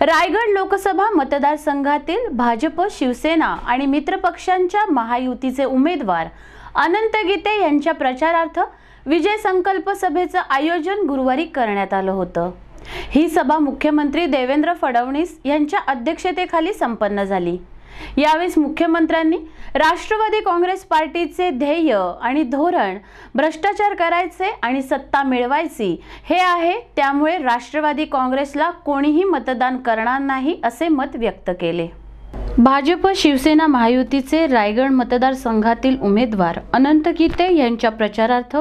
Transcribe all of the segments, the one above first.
रायगड लोकसभा मतदारसंघातील भाजप शिवसेना आणि मित्रपक्षांच्या महायुतीचे उमेदवार अनंत गीते यांच्या प्रचारार्थ विजय संकल्प सभेचं आयोजन गुरुवारी करण्यात आलं होतं. ही सभा मुख्यमंत्री देवेंद्र फडणवीस यांच्या अध्यक्षतेखाली संपन्न झाली. यावेळी मुख्यमंत्र्यांनी राष्ट्रवादी काँग्रेस पार्टीचे ध्येय आणि धोरण भ्रष्टाचार करायचे आणि सत्ता मिळवायची हे आहे. त्यामुळे राष्ट्रवादी काँग्रेसला कोणीही मतदान करणार नाही असे मत व्यक्त केले. भाजप शिवसेना महायुतीचे रायगड मतदारसंघातील उमेदवार अनंत गीते यांच्या प्रचारार्थ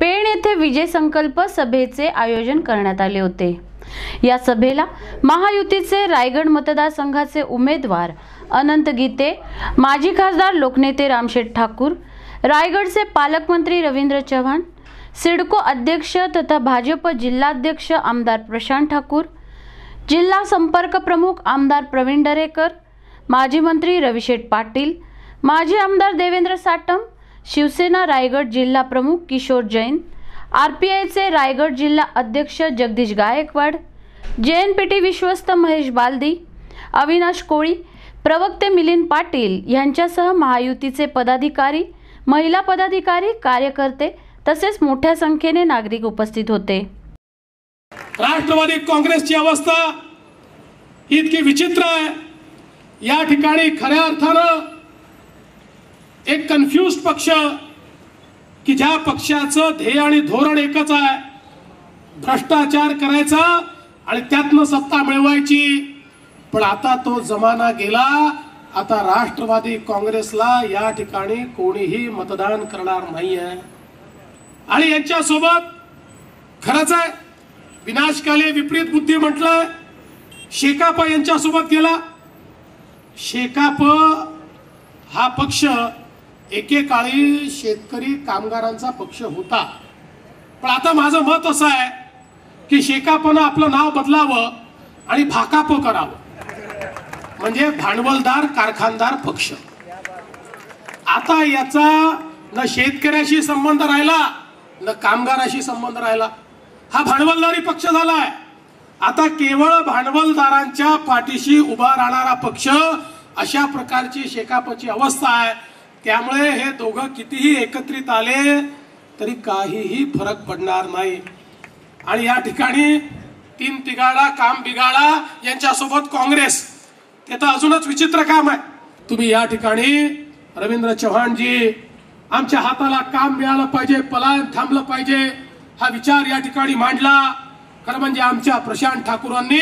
पेण येथे विजय संकल्प सभेचे आयोजन करण्यात आले होते. या सभेला महायुतीचे रायगड मतदारसंघाचे उमेदवार अनंत गीते माजी खासदार लोकनेते रामशेठ ठाकूर रायगडचे पालकमंत्री रवींद्र चव्हाण सिडको अध्यक्ष तथा भाजप जिल्हाध्यक्ष आमदार प्रशांत ठाकूर जिल्हा संपर्क प्रमुख आमदार प्रवीण दरेकर माजी मंत्री रविशेठ पाटील माजी आमदार देवेंद्र साटम शिवसेना रायगड जिल्हा प्रमुख किशोर जैन आर पी आयचे रायगड जिल्हा अध्यक्ष जगदीश गायकवाड जे एन पी टी विश्वस्त महेश बालदी अविनाश कोळी प्रवक्ते मिलिंद पाटील यांच्यासह महायुतीचे पदाधिकारी महिला पदाधिकारी कार्यकर्ते तसेच मोठ्या संख्येने नागरिक उपस्थित होते. राष्ट्रवादी काँग्रेसची अवस्था इतकी विचित्र आहे. या ठिकाणी खऱ्या अर्थानं एक कन्फ्युज पक्ष की ज्या पक्षाचं ध्येय आणि धोरण एकच आहे भ्रष्टाचार करायचा आणि त्यातनं सत्ता मिळवायची. पण आता तो जमाना गेला आता राष्ट्रवादी काँग्रेसला या ठिकाणी कोणीही मतदान करणार नाही आहे आणि यांच्यासोबत खरंच आहे विनाशकाले विपरीत बुद्धी म्हटलं शेकाप यांच्यासोबत गेला. शेकाप हा पक्ष एकेकाळी शेतकरी कामगारांचा पक्ष होता. पण आता माझं मत असं आहे की शेकापनं आपलं नाव बदलावं आणि भाकाप करावं. म्हणजे भांडवलदार कारखानदार पक्ष. आता याचा न शेतकऱ्याशी संबंध राहिला न कामगाराशी संबंध राहिला. हा भांडवलदारी पक्ष झालाय. आता केवळ भांडवलदारांच्या पाठीशी उभा राहणारा पक्ष अशा प्रकारची शेकापची अवस्था आहे. त्यामुळे हे दोघं कितीही एकत्रित आले तरी काहीही फरक पडणार नाही. आणि या ठिकाणी तीन तिगाडा काम बिगाडा यांच्यासोबत काँग्रेस. ते तर अजूनच विचित्र काम आहे. तुम्ही या ठिकाणी रवींद्र चव्हाणजी आमच्या हाताला काम मिळालं पाहिजे पलायन थांबलं पाहिजे हा विचार या ठिकाणी मांडला. खरं म्हणजे आमच्या प्रशांत ठाकूरांनी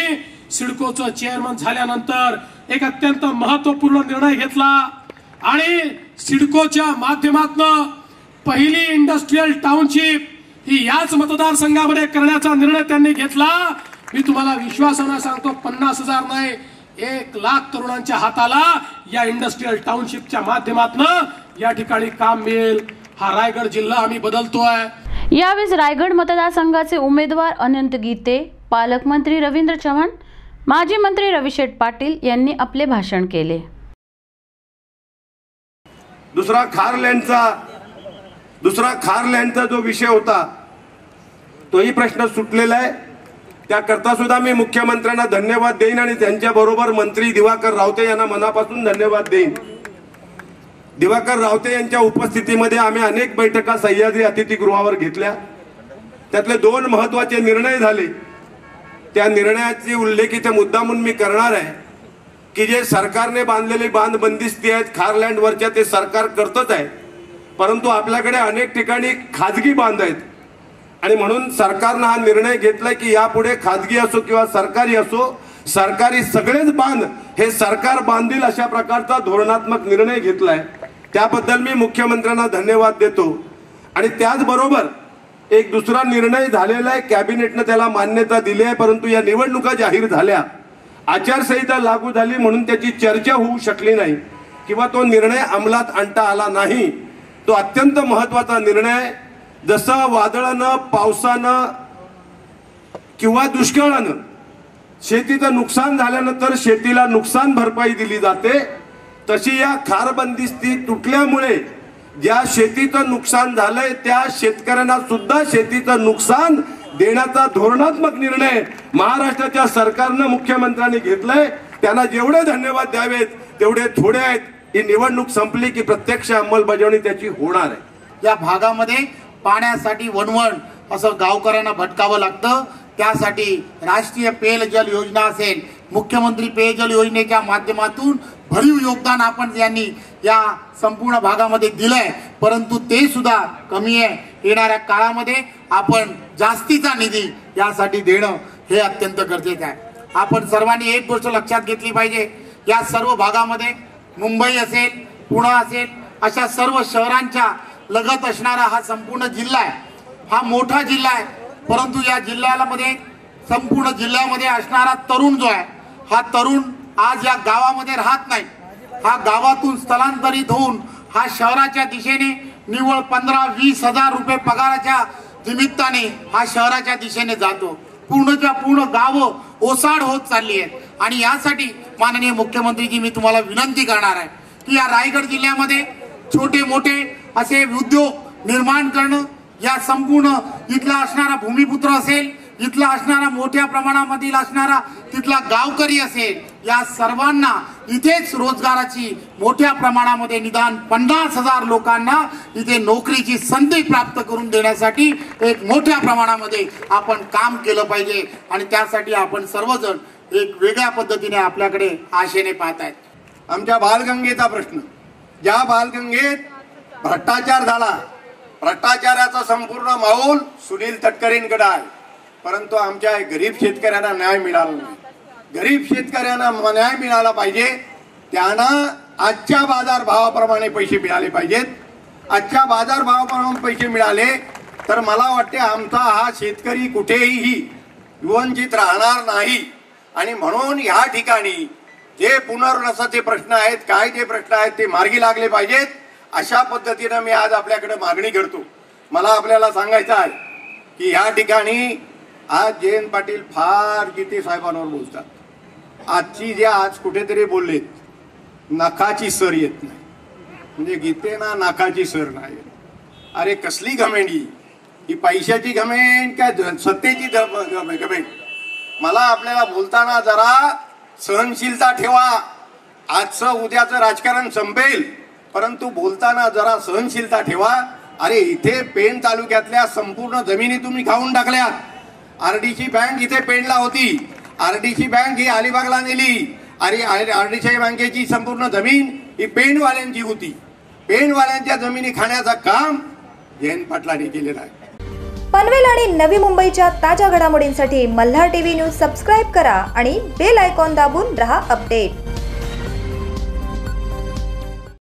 सिडकोचं चेअरमन झाल्यानंतर एक अत्यंत महत्त्वपूर्ण निर्णय घेतला. आणि सिडकोच्या माध्यमातून पहिली इंडस्ट्रीयल टाउनशिप ही याच मतदारसंघामध्ये करण्याचा निर्णय त्यांनी घेतला. मी तुम्हाला विश्वासानं सांगतो पन्नास हजार नाही एक लाख तरुणांच्या हाताला या इंडस्ट्रीयल टाउनशिपच्या माध्यमातून या ठिकाणी काम मिळेल. हा रायगड जिल्हा आम्ही बदलतोय. यावेळी रायगड मतदारसंघाचे उमेदवार अनंत गीते पालकमंत्री रवींद्र चव्हाण माजी मंत्री रविशेठ पाटील यांनी आपले भाषण केले. दुसरा खारलँडचा दुसरा खारलँडचा जो विषय होता तोही प्रश्न सुटलेला आहे. त्याकरता सुद्धा मी मुख्यमंत्र्यांना धन्यवाद देईन आणि त्यांच्याबरोबर मंत्री दिवाकर रावते यांना मनापासून धन्यवाद देईन. दिवाकर रावते यांच्या उपस्थितीमध्ये आम्ही अनेक बैठका सह्याद्री अतिथीगृहावर घेतल्या. त्यातले दोन महत्त्वाचे निर्णय झाले. त्या निर्णयाची उल्लेख इथे म्हणून मी करणार आहे. की जे सरकारने बांधलेली बांध बंदिस्ती आहेत खारलँडवरच्या ते सरकार करतच आहे. परंतु आपल्याकडे अनेक ठिकाणी खाजगी बांध आहेत. आणि म्हणून सरकारनं हा निर्णय घेतलाय की यापुढे खाजगी असो किंवा सरकारी असो सरकारी सगळेच बांध हे सरकार बांधील अशा प्रकारचा धोरणात्मक निर्णय घेतलाय. त्याबद्दल मी मुख्यमंत्र्यांना धन्यवाद देतो. आणि त्याचबरोबर एक दुसरा निर्णय झालेला आहे कॅबिनेटनं त्याला मान्यता दिली आहे परंतु या निवडणुका जाहीर झाल्या. आचारसंहिता लागू झाली म्हणून त्याची चर्चा होऊ शकली नाही किंवा तो निर्णय अंमलात आणता आला नाही तो अत्यंत महत्त्वाचा निर्णय जसं वादळानं पावसानं किंवा दुष्काळानं शेतीचं नुकसान झाल्यानंतर शेतीला नुकसान भरपाई दिली जाते तशी या खारबंदिस्ती तुटल्यामुळे ज्या शेतीचं नुकसान झालंय त्या शेतकऱ्यांना सुद्धा शेतीचं नुकसान देण्याचा धोरणात्मक निर्णय महाराष्ट्राच्या सरकारनं मुख्यमंत्र्यांनी घेतलाय. त्यांना जेवढे धन्यवाद द्यावेत तेवढे थोडे आहेत. ही निवडणूक संपली की प्रत्यक्ष अंमलबजावणी त्याची होणार आहे. या भागामध्ये पाण्यासाठी वणवण असं गावकऱ्यांना भटकावं लागतं. त्यासाठी राष्ट्रीय पेयजल योजना असेल मुख्यमंत्री पेयजल योजनेच्या माध्यमातून भरीव योगदान आपण यांनी या संपूर्ण भागामध्ये दिलंय. परंतु ते सुद्धा कमी आहे. येणाऱ्या काळामध्ये आपण जास्तीचा निधी यासाठी देणं हे अत्यंत गरजेचं आहे. आपण सर्वांनी एक गोष्ट लक्षात घेतली पाहिजे. या सर्व भागामध्ये मुंबई असेल पुणे असेल अशा सर्व शहरांच्या लगत असणारा हा संपूर्ण जिल्हा आहे. हा मोठा जिल्हा आहे. परंतु या जिल्ह्यामध्ये संपूर्ण जिल्ह्यामध्ये असणारा तरुण जो आहे हा तरुण आज या गावामध्ये राहत नाही. हा गावातून स्थलांतरित होऊन हा शहराच्या दिशेने निव्वळ पंधरा वीस हजार रुपये पगाराच्या निमित्ताने हा शहराच्या दिशेने जातो. पूर्णच्या पूर्ण गावं ओसाड होत चालली आहेत. आणि यासाठी माननीय मुख्यमंत्रीजी मी तुम्हाला विनंती करणार आहे की या रायगड जिल्ह्यामध्ये छोटे मोठे असे उद्योग निर्माण करणं या संपूर्ण इथला असणारा भूमिपुत्र असेल इथला असणारा मोठ्या प्रमाणामधील असणारा तिथला गावकरी असेल या सर्वांना इथेच रोजगाराची मोठ्या प्रमाणामध्ये निदान पन्नास हजार लोकांना इथे नोकरीची संधी प्राप्त करून देण्यासाठी एक मोठ्या प्रमाणामध्ये आपण काम केलं पाहिजे. आणि त्यासाठी आपण सर्वजण एक वेगळ्या पद्धतीने आपल्याकडे आशेने पाहत आहेत आमच्या बालगंगेचा प्रश्न. ज्या बालगंगेत भ्रष्टाचार झाला भ्रष्टाचाराचा संपूर्ण माहोल सुनील तटकरेंकडे आहे. परंतु आमच्या गरीब शेतकऱ्यांना न्याय मिळाला नाही. गरीब शेतकऱ्यांना न्याय मिळाला पाहिजे. त्यांना आजच्या बाजारभावाप्रमाणे पैसे मिळाले पाहिजेत. आजच्या बाजारभावाप्रमाणे पैसे मिळाले तर मला वाटते आमचा हा शेतकरी कुठेही वंचित राहणार नाही. आणि म्हणून ह्या ठिकाणी जे पुनर्वसाचे प्रश्न आहेत काय जे प्रश्न आहेत ते मार्गी लागले पाहिजेत. अशा पद्धतीनं मी आज आपल्याकडे मागणी करतो. मला आपल्याला सांगायचं आहे की ह्या ठिकाणी आज जयंत पाटील फार गीते साहेबांवर बोलतात आजची जे आज कुठेतरी बोललेत नखाची सर येत नाही. म्हणजे गीतेना नाकाची सर नाही अरे कसली घमेंडी ही? पैशाची घमेंड काय सत्तेची ध- घमेंड मला आपल्याला बोलताना जरा सहनशीलता ठेवा. आजचं उद्याचं राजकारण संपेल परंतु बोलताना जरा सहनशीलता ठेवा. अरे इथे पेण तालुक्यातल्या संपूर्ण जमिनी तुम्ही खाऊन टाकल्या. आरडीची बँक इथे पेणला होती. आरडीची बँक ही अलिबागला नेली. आणि आरडीसी बँकेची संपूर्ण जमीन ही पेणवाल्यांची होती. पेणवाल्यांच्या जमिनी खाण्याचं काम जयंत पाटलांनी केलेलं आहे. पनवेल आणि नवी मुंबईच्या ताज्या घडामोडींसाठी मल्हार टीव्ही न्यूज सबस्क्राईब करा आणि बेल आयकॉन दाबून रहा अपडेट.